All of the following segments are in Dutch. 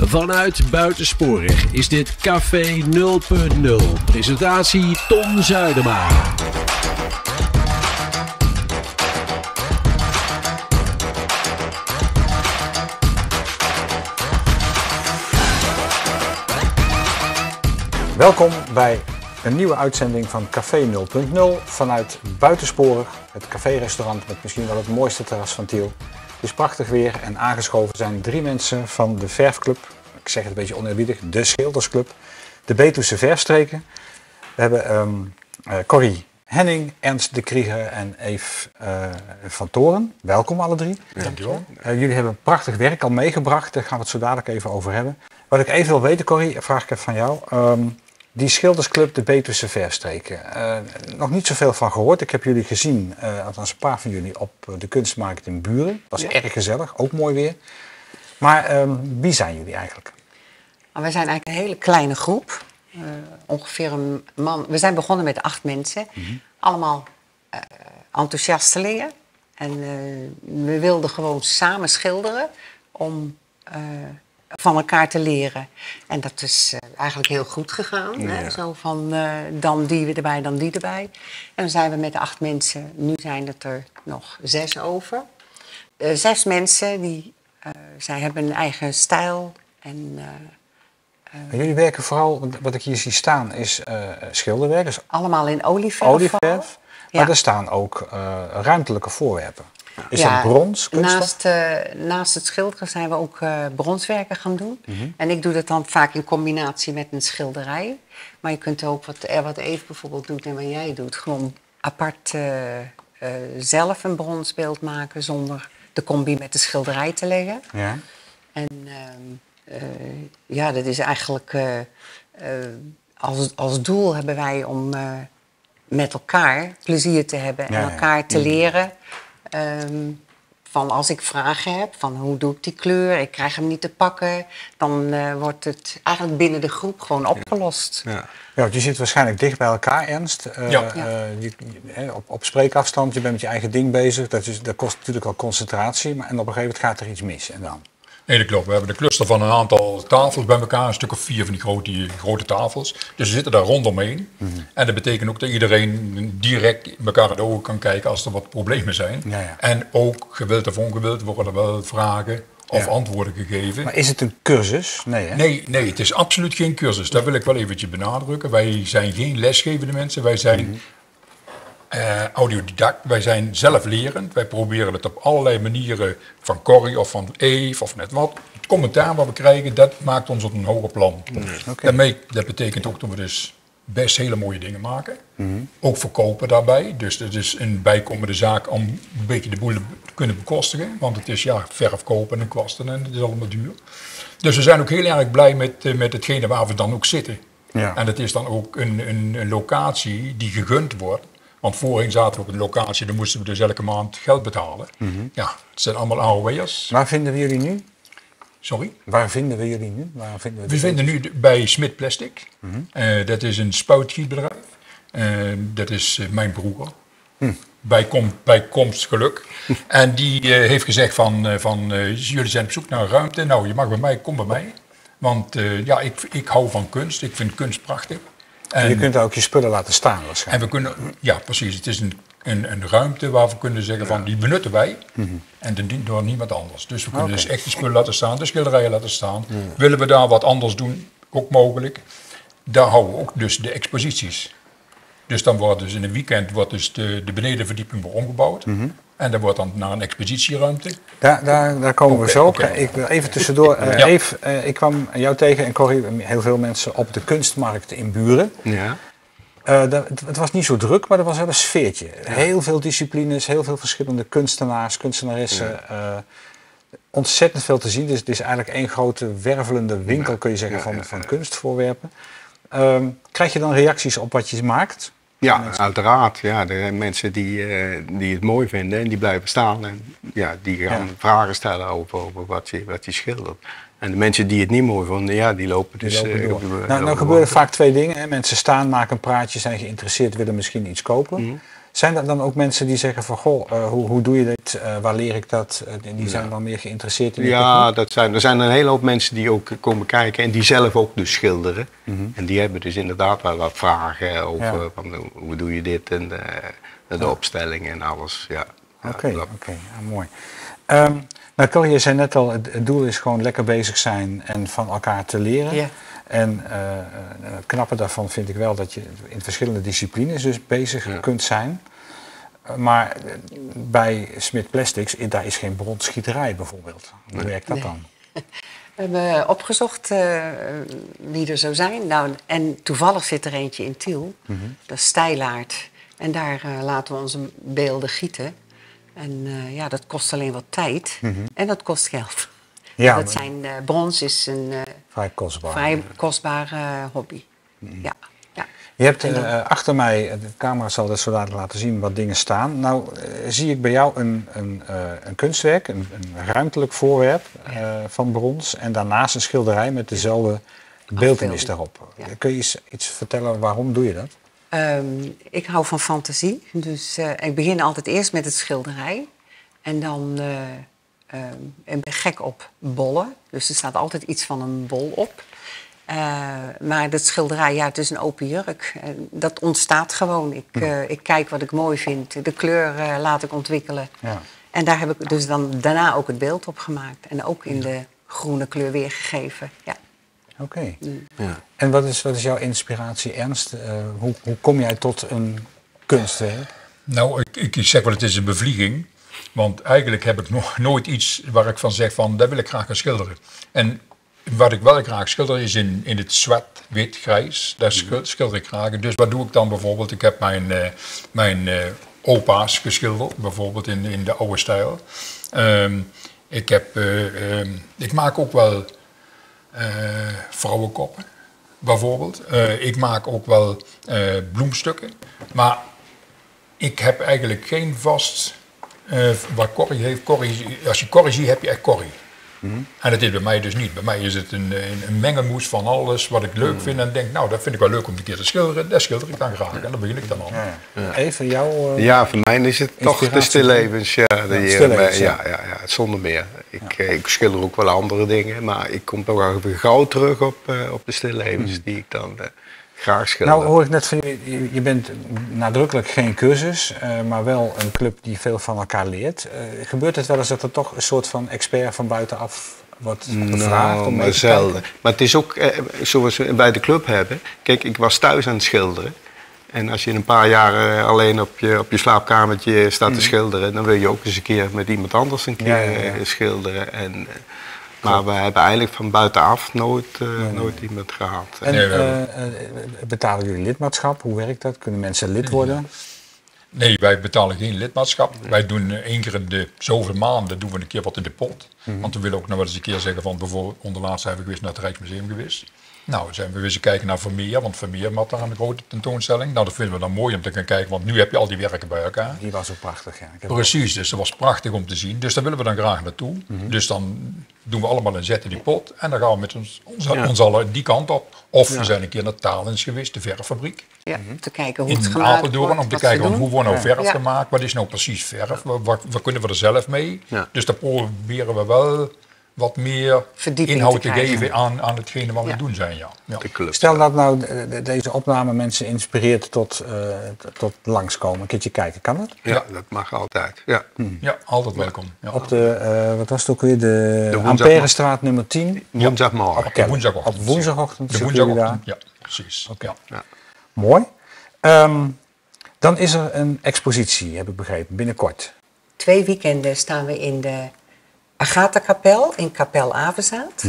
Vanuit Buitensporig is dit Café 0.0. Presentatie Tom Zuidema. Welkom bij een nieuwe uitzending van Café 0.0 vanuit Buitensporig, het café-restaurant met misschien wel het mooiste terras van Tiel. Het is prachtig weer en aangeschoven zijn drie mensen van de Verfclub. Ik zeg het een beetje oneerbiedig, de Schildersclub. De Betuwse Verfstreken. We hebben um, uh, Corrie Henning, Ernst de Krieger en Eve uh, van Toren. Welkom alle drie. Dankjewel. Uh, jullie hebben prachtig werk al meegebracht, daar gaan we het zo dadelijk even over hebben. Wat ik even wil weten, Corrie, vraag ik even van jou. Um, die schildersclub, de Betuwse Verstreken. Uh, nog niet zoveel van gehoord. Ik heb jullie gezien, uh, althans een paar van jullie, op de kunstmarkt in Buren. Dat was ja. erg gezellig, ook mooi weer. Maar um, wie zijn jullie eigenlijk? Nou, wij zijn eigenlijk een hele kleine groep. Uh, ongeveer een man. We zijn begonnen met acht mensen. Mm -hmm. Allemaal enthousiastelingen. En we wilden gewoon samen schilderen om van elkaar te leren. En dat is uh, eigenlijk heel goed gegaan. Ja. Hè? Zo van uh, dan die erbij, dan die erbij. En dan zijn we met acht mensen. Nu zijn het er nog zes over. Uh, zes mensen die zij hebben een eigen stijl. En, en jullie werken vooral, wat ik hier zie staan, is schilderwerk. Dus allemaal in olieverf. Olieverf. Maar er staan ook ruimtelijke voorwerpen. Is ja, dat brons? Naast, uh, naast het schilderen zijn we ook uh, bronswerken gaan doen. Mm -hmm. En ik doe dat dan vaak in combinatie met een schilderij. Maar je kunt ook wat, er wat Eve bijvoorbeeld doet en wat jij doet. Gewoon apart uh, zelf een bronsbeeld maken zonder de combi met de schilderij te leggen. Ja. En ja, dat is eigenlijk als, als doel hebben wij om met elkaar plezier te hebben en ja, elkaar ja. te leren. Um, van als ik vragen heb, van hoe doe ik die kleur, ik krijg hem niet te pakken, dan uh, wordt het eigenlijk binnen de groep gewoon opgelost. Ja, ja want je zit waarschijnlijk dicht bij elkaar, Ernst. Uh, ja. Uh, je, op, op spreekafstand, je bent met je eigen ding bezig, dat, is, dat kost natuurlijk al concentratie, maar en op een gegeven moment gaat er iets mis. En dan? Nee, dat klopt. We hebben de cluster van een aantal tafels bij elkaar, een stuk of vier van die grote, die grote tafels. Dus we zitten daar rondomheen. Mm -hmm. En dat betekent ook dat iedereen direct elkaar in de ogen kan kijken als er wat problemen zijn. Ja, ja. En ook, gewild of ongewild, worden er wel vragen of ja. antwoorden gegeven. Maar is het een cursus? Nee, hè? Nee, nee, het is absoluut geen cursus. Dat wil ik wel eventjes benadrukken. Wij zijn geen lesgevende mensen. Wij zijn mm -hmm. Uh, audiodidact. Wij zijn zelflerend. Wij proberen het op allerlei manieren van Corrie of van Eve of net wat. Het commentaar wat we krijgen, dat maakt ons op een hoger plan. Mm, okay. Daarmee, dat betekent ook dat we dus best hele mooie dingen maken. Mm -hmm. Ook verkopen daarbij. Dus het is een bijkomende zaak om een beetje de boel te kunnen bekostigen. Want het is ja, verf kopen en kwasten en het is allemaal duur. Dus we zijn ook heel erg blij met, met hetgene waar we dan ook zitten. Ja. En het is dan ook een, een, een locatie die gegund wordt. Want voorheen zaten we op een locatie, dan moesten we dus elke maand geld betalen. Mhm. Mm -hmm. Ja, het zijn allemaal AOW'ers. Waar vinden we jullie nu? Sorry? Waar vinden we jullie nu? Waar vinden we we vinden nu bij Smit Plastic. Mhm. Mm -hmm. uh, dat is een spuitgietbedrijf. Uh, dat is uh, mijn broer. Hm. Bij, kom, bij Komst Geluk. en die heeft gezegd van, van jullie zijn op zoek naar een ruimte. Nou, je mag bij mij, kom bij mij. Want ja, ik, ik hou van kunst. Ik vind kunst prachtig. En je kunt ook je spullen laten staan waarschijnlijk. En we kunnen, ja precies, het is een, een, een ruimte waar we kunnen zeggen van die benutten wij -hmm. en door niemand anders. Dus we kunnen okay. dus echt die spullen laten staan, de schilderijen laten staan. Mm. Willen we daar wat anders doen, ook mogelijk. Daar houden we ook dus de exposities. Dus dan wordt dus in een weekend wordt dus de, de benedenverdieping weer omgebouwd. -hmm. En dat wordt dan naar een expositieruimte. Daar, daar, daar komen okay, we zo op. Okay. Ik wil even tussendoor. Uh, ja. Eve, uh, ik kwam jou tegen en Corrie, heel veel mensen op de kunstmarkt in Buren. Ja. Uh, dat, het was niet zo druk, maar er was wel een sfeertje. Ja. Heel veel disciplines, heel veel verschillende kunstenaars, kunstenaressen. Ja. ontzettend veel te zien. Dus het is eigenlijk één grote wervelende winkel, kun je zeggen, van, van kunstvoorwerpen. Ehm, krijg je dan reacties op wat je maakt? Ja, mensen. uiteraard. Ja, er zijn mensen die, uh, die het mooi vinden en die blijven staan. En ja, die gaan ja. vragen stellen over, over wat, je, wat je schildert. En de mensen die het niet mooi vonden, ja, die lopen dus... Die lopen uh, door. nou, nou gebeuren vaak twee dingen. Hè. Mensen staan, maken een praatje, zijn geïnteresseerd, willen misschien iets kopen. Mm. Zijn er dan ook mensen die zeggen van, goh, eh, hoe, hoe doe je dit? Eh, waar leer ik dat? Eh, die zijn Ja. dan meer geïnteresseerd in de Ja, dat zijn, er zijn een hele hoop mensen die ook komen kijken en die zelf ook dus schilderen. Mhm. En die hebben dus inderdaad wel wat vragen over Ja. van, hoe- doe je dit en de, de opstelling en alles. Ja. Oké, oké, ja, mooi. Ehm nou, Corrie, je zei net al, het, het doel is gewoon lekker bezig zijn en van elkaar te leren. En eh, eh, het knappe daarvan vind ik wel dat je in verschillende disciplines dus bezig Ja. kunt zijn. Eh, Maar bij Smit Plastics, daar is geen bronsschieterij bijvoorbeeld. Hoe werkt dat Nee. dan? We hebben opgezocht eh, wie er zou zijn. Nou, en toevallig zit er eentje in Tiel. Mhm. Dat is Stijlaard. En daar laten we onze beelden gieten. En eh, ja, dat kost alleen wat tijd. En dat kost geld. Ja, dat maar- zijn, eh, brons is een eh, Vrij kostbaar. vrij kostbare eh, hobby. Ja, ja. Je hebt dan- achter mij, de camera zal dat zo laten zien, wat dingen staan. Nou zie ik bij jou een, een, een kunstwerk, een, een ruimtelijk voorwerp van brons. En daarnaast een schilderij met dezelfde beeldenis daarop. Ja. Kun je iets, iets vertellen waarom doe je dat? Ehm, ik hou van fantasie. Dus ik begin altijd eerst met het schilderij. En dan ehm, ik ben gek op bollen. Dus er staat altijd iets van een bol op. Eh, maar dat schilderij, ja, het is een open jurk. Dat ontstaat gewoon. Ik, eh, ik kijk wat ik mooi vind. De kleur eh, laat ik ontwikkelen. Ja. En daar heb ik dus dan daarna ook het beeld op gemaakt. En ook in de groene kleur weergegeven. Ja. Oké. Ja. En wat is, wat is jouw inspiratie, Ernst? Eh, hoe, hoe kom jij tot een kunstwerk? Nou, ik, ik zeg wel, het is een bevlieging. Want eigenlijk heb ik nog nooit iets waar ik van zeg van, dat wil ik graag gaan schilderen. En wat ik wel graag schilder is in, in het zwart, wit, grijs. Daar schil- schilder ik graag. Dus wat doe ik dan bijvoorbeeld? Ik heb mijn, eh, mijn eh, opa's geschilderd, bijvoorbeeld in, in de oude stijl. Ehm, ik, heb, eh, ehm, ik maak ook wel vrouwenkoppen, bijvoorbeeld. Ik maak ook wel bloemstukken. Maar ik heb eigenlijk geen vast eh wat Corrie heeft. Corrie, als je Corrie ziet, heb je echt Corrie. En dat is bij mij dus niet. Bij mij is het een, een, een mengelmoes van alles wat ik leuk vind. En denk, nou, dat vind ik wel leuk om een keer te schilderen. Dat schilder ik dan graag. En dan begin ik dan aan. Even jouw... eh, Ja, voor mij is het toch de stillevens. Ja, die, eh, stillevens, ja. Ja, ja, zonder meer. Ik, eh, ik schilder ook wel andere dingen, maar ik kom toch wel weer gauw terug op, eh, op de stillevens die ik dan graag schilder. Nou hoor ik net van je, je- bent nadrukkelijk geen cursus, eh, maar wel een club die veel van elkaar leert. Eh, gebeurt het wel eens dat er toch een soort van expert van buitenaf wordt gevraagd Nou, om maar zelden. kijken? Maar het is ook eh, zoals we bij de club hebben. Kijk, ik was thuis aan het schilderen. En als je een paar jaar alleen op je, op je slaapkamertje staat te schilderen, dan wil je ook eens een keer met iemand anders een keer Mhm. Ja, ja, ja. schilderen. En, maar we hebben eigenlijk van buitenaf nooit, eh, nooit iemand gehad. En eh, eh, betalen jullie lidmaatschap? Hoe werkt dat? Kunnen mensen lid worden? Nee, wij betalen geen lidmaatschap. Wij doen één keer in de zoveel maanden doen we een keer wat in de pot. Want we willen ook nog wel eens een keer zeggen van bijvoorbeeld onderlaatst zijn we geweest naar het Rijksmuseum geweest. Nou, zijn we weer eens kijken naar Vermeer, want Vermeer had daar een grote tentoonstelling. Nou, dat vinden we dan mooi om te gaan kijken, want nu heb je al die werken bij elkaar. Die was ook prachtig. Ja. Precies, dus dat was prachtig om te zien. Dus daar willen we dan graag naartoe. Mhm. Dus dan doen we allemaal een zet in die pot en dan gaan we met ons, ons, ons allen die kant op. Of we zijn een keer naar Talens geweest, de verffabriek. Ja, te kijken hoe het In gemaakt Apeldoorn, wordt, om te kijken hoe wordt nou verf Ja. gemaakt. Wat is nou precies verf? Wat, wat, wat kunnen we er zelf mee? Ja. Dus daar proberen we wel wat meer Verdieping inhoud te geven aan, aan hetgene wat Ja. we doen zijn. Ja. Ja. de club. Stel dat nou de- de- deze opname mensen inspireert tot, eh, tot langskomen. Een keertje kijken, kan dat? Ja, dat mag altijd. Ja. ja, altijd welkom. Ja. Op de, eh, wat was het ook weer, de, woensdag- Amperestraat nummer 10. Woensdagmorgen. Op de woensdagochtend. Op woensdagochtend De woensdagochtend, ja, precies. Ja. Mooi. Ehm, dan is er een expositie, heb ik begrepen, binnenkort. Twee weekenden staan we in de Agatha-kapel in Kapel Avenzaat.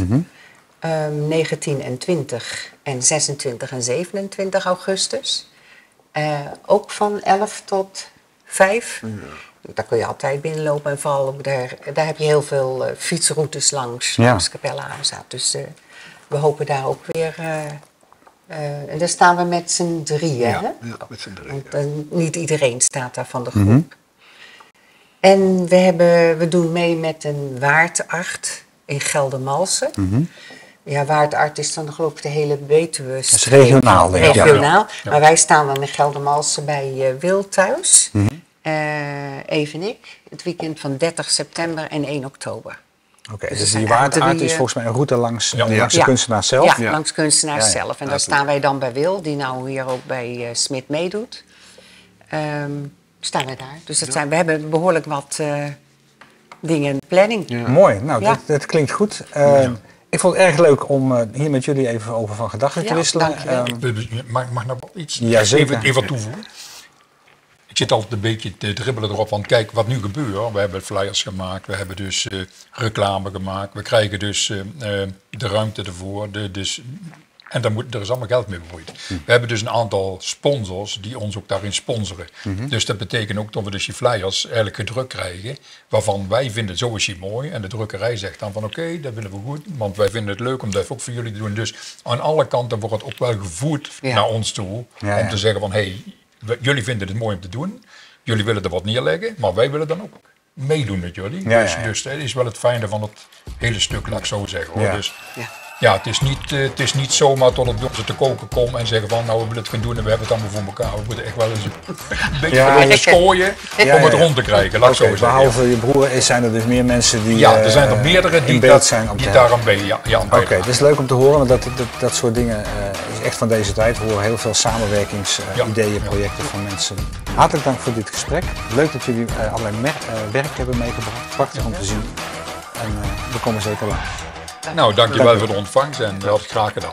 Ehm, 19 en 20 en 26 en 27 augustus. Eh, ook van 11 tot 5. Daar kun je altijd binnenlopen en vooral ook daar, daar heb je heel veel eh, fietsroutes langs, Ja. langs Kapel Avenzaat. Dus eh, we hopen daar ook weer... en daar staan we met z'n drieën, Ja, hè? ja, met z'n drieën. Want niet iedereen staat daar van de groep. En we, hebben, we doen mee met een waartacht in Geldermalsen. Ja, waar het art is dan geloof ik de hele Betuwe. Dat is regionaal, denk ik. Ja. Regionaal. Ja. Maar wij staan dan in Geldermalsen bij eh, Wil thuis. Mhm. Eh, even ik. Het weekend van 30 september en 1 oktober. Oké, Dus dus, die waard eigenlijk is eh, volgens mij een route langs, Ja. langs de Ja. kunstenaar zelf. Ja, Ja. langs kunstenaars Ja, ja. zelf. En Ja, daar staan wij dan bij Wil, die nou hier ook bij Smit meedoet. Ehm, staan wij daar. Dus dat zijn, we hebben behoorlijk wat eh, dingen in planning. Ja. Mooi, nou, Ja. dat, dat klinkt goed. Eh, Ik vond het erg leuk om eh, hier met jullie even over van gedachten te Ja, wisselen. Ehm, Mag, mag nou wel iets Jazeker. even, even toevoegen? Ik zit altijd een beetje te dribbelen erop van kijk wat nu gebeurt. We hebben flyers gemaakt, we hebben dus eh, reclame gemaakt. We krijgen dus eh, eh, de ruimte ervoor. De, dus, en daar moet, er is allemaal geld mee bemoeid. We hebben dus een aantal sponsors die ons ook daarin sponsoren. Dus dat betekent ook dat we dus die flyers eigenlijk gedrukt krijgen. Waarvan wij vinden zo is die mooi. En de drukkerij zegt dan van oké, dat willen we goed. Want wij vinden het leuk om dat ook voor jullie te doen. Dus aan alle kanten wordt het ook wel gevoerd Ja. naar ons toe. Ja, om ja. te zeggen van hé, hey, we- jullie vinden het mooi om te doen. Jullie willen er wat neerleggen. Maar wij willen dan ook meedoen met jullie. Dus, dus dat is wel het fijne van het hele stuk, laat ik zo zeggen. Hoor. Ja. Dus, Ja. het is, niet, eh, het is niet zomaar tot bij ons te koken komt en zeggen van nou we willen het gaan doen en we hebben het allemaal voor elkaar. We moeten echt wel eens een beetje Ja, ja. schooien Ja, om het rond te krijgen, laat ik Oké, zo zeggen. behalve je broer zijn er dus meer mensen die ja, er zijn er eh, meerdere die, dat, zijn die daar aan bij. Ja, ja, Oké, het is leuk om te horen, want dat, dat, dat soort dingen eh, is echt van deze tijd. We horen heel veel samenwerkingsideeën, ideeën, projecten van mensen. Hartelijk dank voor dit gesprek. Leuk dat jullie eh, allerlei eh, werk hebben meegebracht. Prachtig om te zien. En eh, we komen zeker langs. Nou, dankjewel voor de ontvangst en had ik graag gedaan.